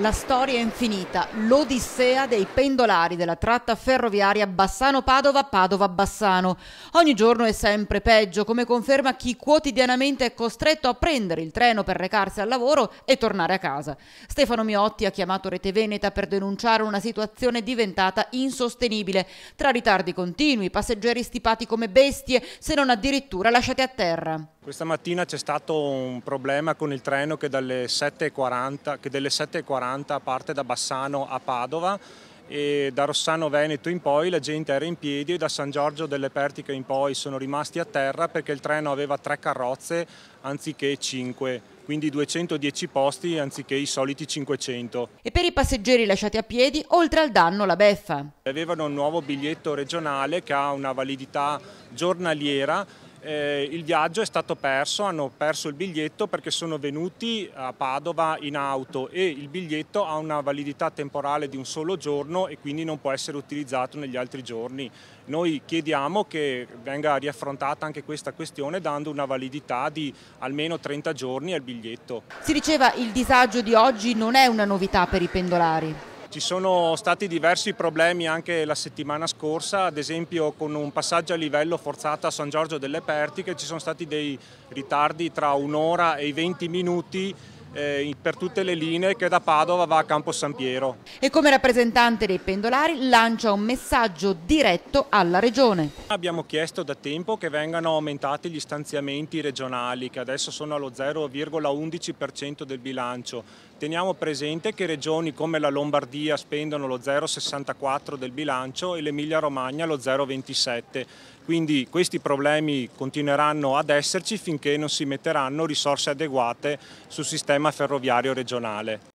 La storia è infinita, l'odissea dei pendolari della tratta ferroviaria Bassano-Padova, Padova-Bassano. Ogni giorno è sempre peggio, come conferma chi quotidianamente è costretto a prendere il treno per recarsi al lavoro e tornare a casa. Stefano Miotti ha chiamato Rete Veneta per denunciare una situazione diventata insostenibile, tra ritardi continui, passeggeri stipati come bestie, se non addirittura lasciati a terra. Questa mattina c'è stato un problema con il treno che, dalle 7.40, che delle 7.40 parte da Bassano a Padova e da Rossano Veneto in poi la gente era in piedi e da San Giorgio delle Pertiche in poi sono rimasti a terra perché il treno aveva tre carrozze anziché cinque quindi 210 posti anziché i soliti 500. E per i passeggeri lasciati a piedi, oltre al danno, la beffa. Avevano un nuovo biglietto regionale che ha una validità giornaliera eh, il viaggio è stato perso, hanno perso il biglietto perché sono venuti a Padova in auto e il biglietto ha una validità temporale di un solo giorno e quindi non può essere utilizzato negli altri giorni. Noi chiediamo che venga riaffrontata anche questa questione dando una validità di almeno 30 giorni al biglietto. Si diceva il disagio di oggi non è una novità per i pendolari. Ci sono stati diversi problemi anche la settimana scorsa, ad esempio con un passaggio a livello forzato a San Giorgio delle Pertiche ci sono stati dei ritardi tra un'ora e i 20 minuti eh, per tutte le linee che da Padova va a Campo San Piero. E come rappresentante dei pendolari lancia un messaggio diretto alla Regione. Abbiamo chiesto da tempo che vengano aumentati gli stanziamenti regionali che adesso sono allo 0,11% del bilancio. Teniamo presente che regioni come la Lombardia spendono lo 0,64 del bilancio e l'Emilia Romagna lo 0,27. Quindi questi problemi continueranno ad esserci finché non si metteranno risorse adeguate sul sistema ferroviario regionale.